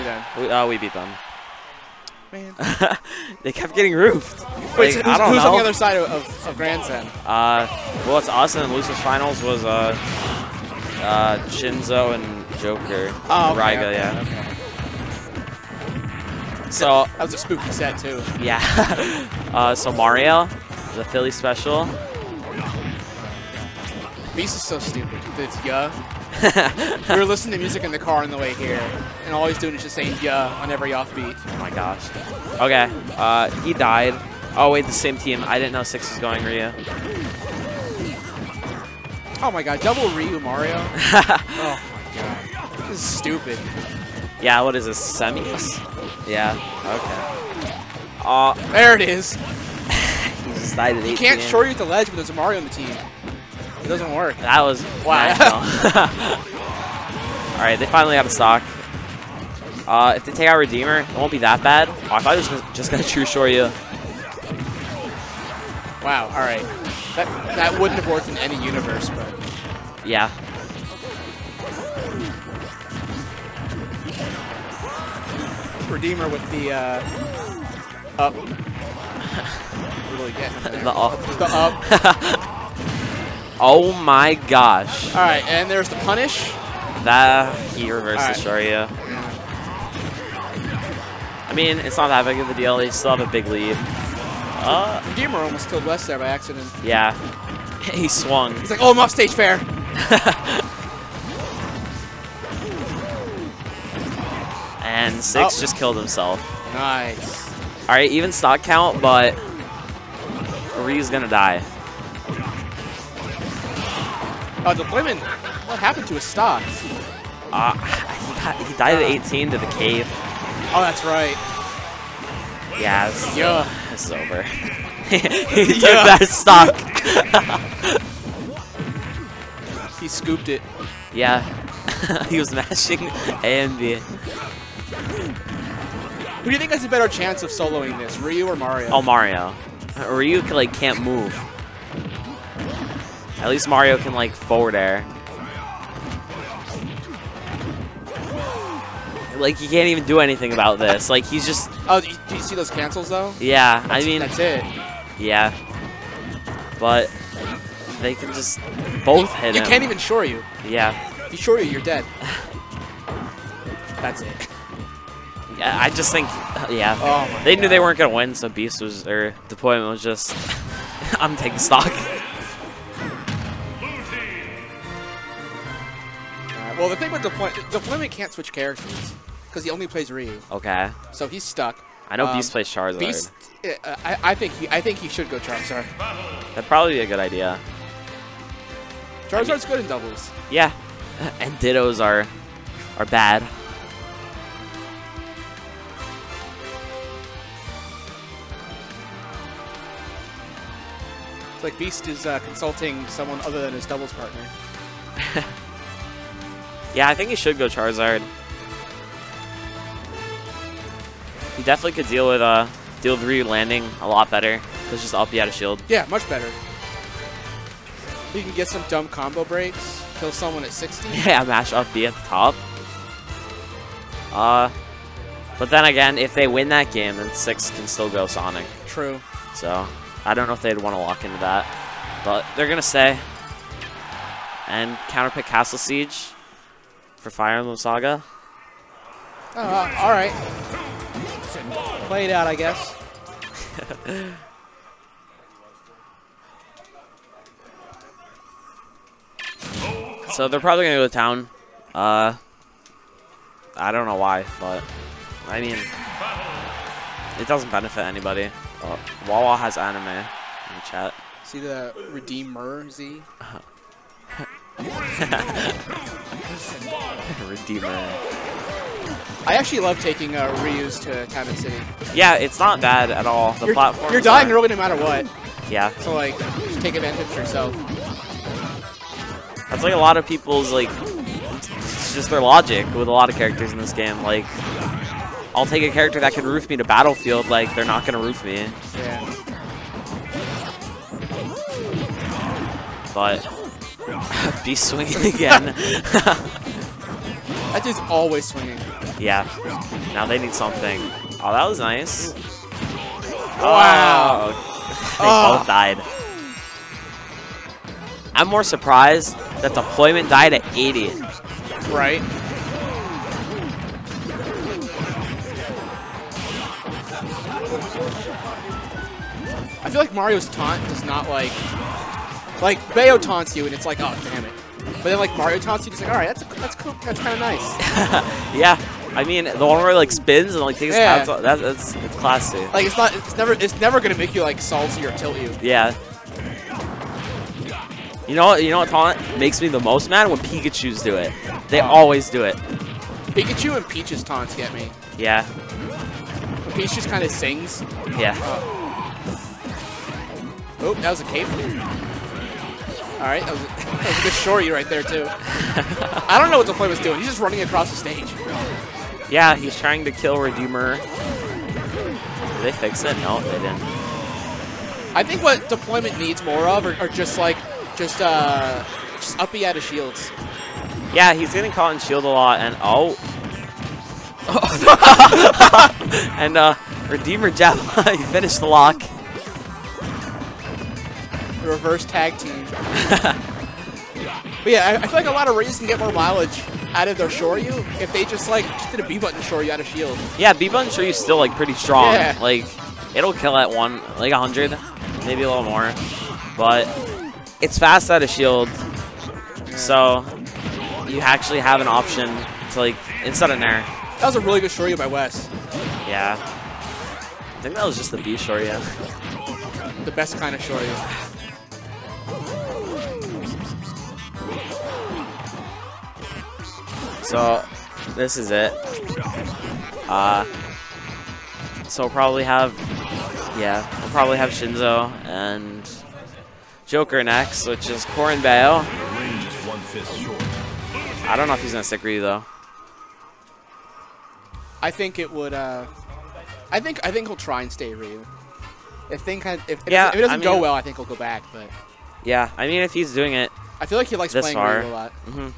to then? We, uh, we beat them. Man. they kept getting roofed. Wait, Like, so who's, who's on the other side of, of, of Grands then? Uh, well, it's us and Losers Finals was uh, uh, Shinzo and Joker. Oh, okay, Raiga, okay, yeah. okay. So That was a spooky set too. yeah, uh, so Mario, the Philly special. Beast is so stupid. It's yeah. we were listening to music in the car on the way here, and all he's doing is just saying yeah on every offbeat. Oh my gosh. Okay, uh, he died. Oh wait, the same team. I didn't know Six was going Ryu. Oh my god, double Ryu Mario. oh my god. This is stupid. yeah, what is this? Semis? Yeah. Okay. Uh, There it is. he just died at 18. You can't short you the ledge when there's a Mario on the team. Doesn't work. That was Wow. All right, they finally got a stock. Uh, if they take out Redeemr, it won't be that bad. Oh, I thought it was just gonna true Shoryu. Wow, alright. That that wouldn't have worked in any universe, but Yeah. Redeemr with the uh, up. really getting. The up. The up. Oh my gosh. Alright, and there's the punish. That he reversed Alright. the Shoryu. I mean, it's not that big of a deal. They still have a big lead. Uh, Redeemr almost killed West there by accident. yeah. He swung. He's like, oh, I'm off stage fair. And Six Oh. just killed himself. Nice. All right, even stock count, but Ryu's gonna die. Oh, the women. What happened to his stocks? Uh, he, got, he died at 18 to the cave. Oh, that's right. Yeah, this Yeah. this is over. he took Yeah. that stock. He scooped it. yeah, he was mashing and B. Who do you think has a better chance of soloing this, Ryu or Mario? Oh, Mario. Ryu like can't move. At least Mario can like forward air. Like he can't even do anything about this. Like he's just Oh, do you, do you see those cancels though? yeah. I mean that's it. yeah, but they can just both hit You him. can't even Shoryu. yeah, If you Shoryu, you're dead. That's it. yeah. I just think uh, yeah. Oh my They knew they weren't gonna win, so Beast was or deployment was just I'm taking stock. Well, the thing with deployment, deployment can't switch characters because he only plays Ryu, Okay, so he's stuck. I know Um, Beast plays Charizard. Beast, uh, I, I think he, I think he should go Charizard. That'd probably be a good idea. Charizard's good in doubles. Yeah, and Dittos are are bad. It's like Beast is uh, consulting someone other than his doubles partner. Yeah, I think he should go Charizard. He definitely could deal with uh deal with Ryu landing a lot better. Cause just up you out of shield. Yeah, much better. You can get some dumb combo breaks, kill someone at 60. Yeah, mash up B at the top. Uh, but then again, if they win that game, then six can still go Sonic. True. So I don't know if they'd want to lock into that, but they're gonna stay and counterpick Castle Siege for Fire Emblem Saga. Uh, all right. Play it out, I guess. So they're probably gonna go to town. Uh, I don't know why, but I mean, it doesn't benefit anybody. Uh, Wawa has anime in the chat. See the Redeemr Z? Redeemr. I actually love taking uh, Ryu's to Town and City. Yeah, it's not bad at all. The you're, platform. you're dying early no matter what. Yeah, So, like, take advantage of yourself. that's like a lot of people's like. It's just their logic with a lot of characters in this game. Like, I'll take a character that can roof me to Battlefield. Like, they're not gonna roof me. Yeah. But be swinging again. That dude's always swinging. Yeah. Now they need something. Oh, that was nice. Wow. Oh, they Oh. both died. I'm more surprised that deployment died at 80. Right. I feel like Mario's taunt does not like like Bayo taunts you and it's like oh damn it, but then like Mario taunts you, and it's like all right that's that's cool that's kind of nice. yeah. I mean, the one where it, like spins and like takes Yeah. his off, that, that's it's classy. Like it's not it's never it's never gonna make you like salty or tilt you. Yeah. You know what? You know what taunt makes me the most mad when Pikachu's do it. They oh. always do it. Pikachu and Peach's taunts get me. Yeah. When Peach just kind of sings. Yeah. Oh, that was a cape. All right, that was a, that was a good shorty right there too. I don't know what the play was doing. He's just running across the stage. Yeah, he's trying to kill Redeemr. Did they fix it? No, they didn't. I think what deployment needs more of are, are just like just uh just uppy out of shields. Yeah, he's getting caught in shield a lot, and oh. and uh, Redeemr jab, he finished the lock. Reverse tag team. But yeah, I, I feel like a lot of Rays can get more mileage out of their Shoryu if they just like just did a B button Shoryu out of shield. Yeah, B button he's still like pretty strong. Yeah. Like it'll kill at one, like hundred, maybe a little more, but it's fast out of shield, so you actually have an option to like instead of Nair. That was a really good Shoryu by Wes. Yeah, I think that was just the B short. Yeah. The best kind of Shoryu. So this is it. Uh, so we'll probably have, yeah, we'll probably have Shinzo and Joker next, which is Corrin Bayo. Range is one fist short. I don't know if he's gonna stick Ryu though. I think it would. uh I think I think he'll try and stay Ryu. If thing if, if Yeah, it doesn't, if it doesn't I go well, I think he'll go back. But Yeah, I mean if he's doing it, I feel like he likes playing far. Ryu a lot. mhm.